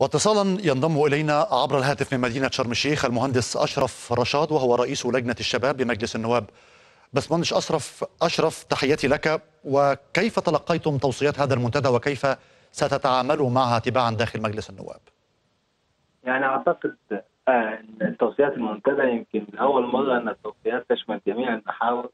واتصالا ينضم إلينا عبر الهاتف من مدينة شرم الشيخ المهندس أشرف رشاد وهو رئيس لجنة الشباب بمجلس النواب. باشمهندس أشرف أشرف تحياتي لك وكيف تلقيتم توصيات هذا المنتدى وكيف ستتعاملوا معها تباعا داخل مجلس النواب؟ يعني أعتقد إن توصيات المنتدى يمكن أول مرة أن التوصيات تشمل جميع المحاور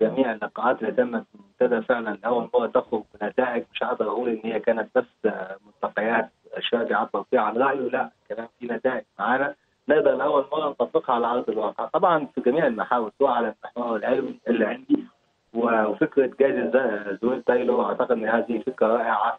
وجميع اللقاءات اللي تمت في المنتدى فعلا أول مرة تخرج بنتائج مش هقدر أقول إن هي كانت بس ملتقيات يعبر فيها عن رأيه. لا كمان في نتائج معانا. نقدر لاول مرة نطبقها على أرض الواقع. طبعا في جميع المحاور سواء على المحور العلمي اللي عندي وفكرة جائزه زويل تايلو. أعتقد إن هذه فكرة رائعة.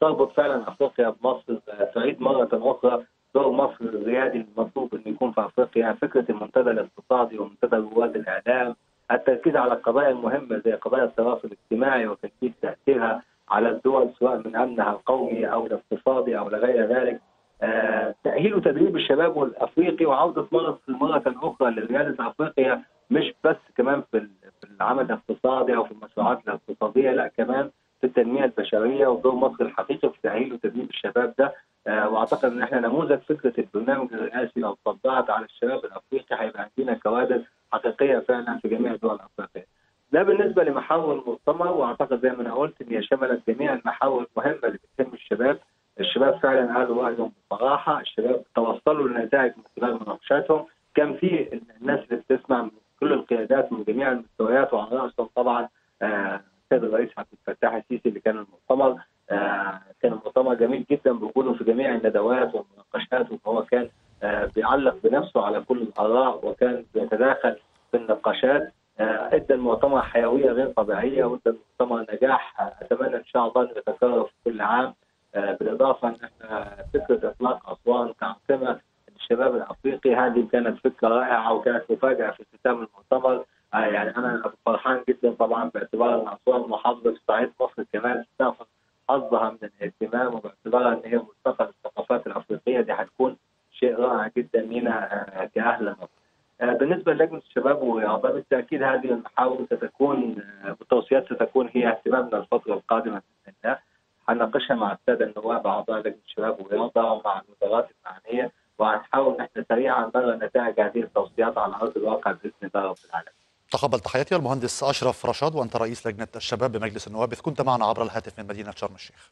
تربط فعلا أفريقيا بمصر. تعيد مرة أخرى دور مصر الريادي المطلوب إنه يكون في أفريقيا. فكرة المنتدى الاقتصادي ومنتدى رواد الإعلام. التركيز على القضايا المهمة زي قضايا التواصل الاجتماعي وكيفيه تأثيرها. على الدول سواء من أمنها القومي أو الاقتصادي أو لغير ذلك آه، تأهيل وتدريب الشباب الأفريقي وعودة مصر مرة أخرى لرياده افريقيا مش بس كمان في العمل الاقتصادي أو في المشروعات الاقتصادية لا كمان في التنمية البشرية ودور مصر الحقيقي في تأهيل وتدريب الشباب ده آه، وأعتقد إن إحنا نموذج فكرة البرنامج الرئاسي لو طبقت على الشباب الأفريقي هيبقى عندنا كوادر حقيقية فعلا في جميع الدول الأفريقية. ده بالنسبة لمحاور المؤتمر وأعتقد زي ما أنا قلت إن هي شملت جميع المحاور المهمة اللي بتهم الشباب، الشباب فعلا قالوا رايهم بصراحة، الشباب توصلوا لنتائج من خلال مناقشاتهم، كان في الناس اللي بتسمع من كل القيادات من جميع المستويات وعلى رأسهم طبعا السيد آه الرئيس عبد الفتاح السيسي اللي كان المؤتمر. آه كان المؤتمر جميل جدا بوجوده في جميع الندوات والمناقشات وهو كان آه بيعلق بنفسه على كل الآراء وكان بيتداخل في النقاشات. أدى المؤتمر حيوية غير طبيعية وأدى المؤتمر نجاح. أتمنى إن شاء الله انه يتكرر في كل عام. بالإضافة إن إحنا فكرة إطلاق أسوان كعاصمه للشباب الأفريقي. هذه كانت فكرة رائعة وكانت مفاجأة في اختتام المؤتمر. يعني أنا فرحان جدا طبعا باعتبار إن أسوان محافظة في صعيد مصر كمان تاخذ حظها من الاهتمام وباعتبارها إن هي ملتقى الثقافات الأفريقية. دي هتكون شيء رائع جدا لنا كأهل مصر. بالنسبة للجنه الشباب والرياضه بالتأكيد هذه المحاور ستكون والتوصيات ستكون هي اهتمامنا الفترة القادمة بإذن الله هنناقشها مع الساده النواب أعضاء لجنه الشباب والرياضه ومع الوزارات المعنية وهنحاول نحن سريعا نرى نتائج هذه التوصيات على أرض الواقع بإذن الله رب العالمين. تقبل تحياتي المهندس أشرف رشاد وأنت رئيس لجنة الشباب بمجلس النواب كنت معنا عبر الهاتف من مدينة شرم الشيخ.